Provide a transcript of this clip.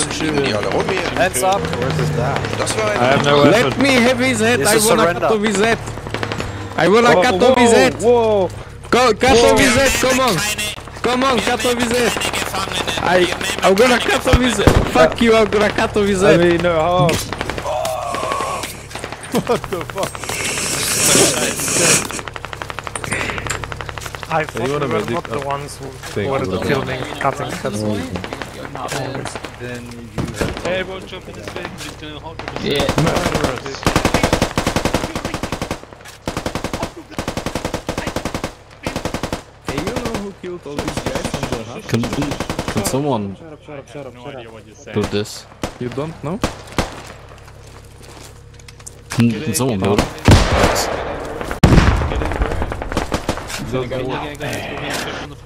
Don't shoot Die him. alle rum hier. Hands up! Where's his dad? I have no Let me have his head. This I is wanna surrender. cut off his head. I wanna cut off his head. Whoa! Go, cut off his head. Come on. Come on, cut off his head. I, I'm gonna cut off his head. Fuck you, I'm gonna cut off his head. I head. mean, no harm. I thought you we wanna were make not it the up? ones who Thing were not then you have Hey, everyone jump in this thing. He's gonna hold the Yeah. Murderers. Hey, you know who killed all these guys on the house? Can, can someone do this? You don't know? Can, someone build it? Get in. Get in. Get in. Get in. Get in.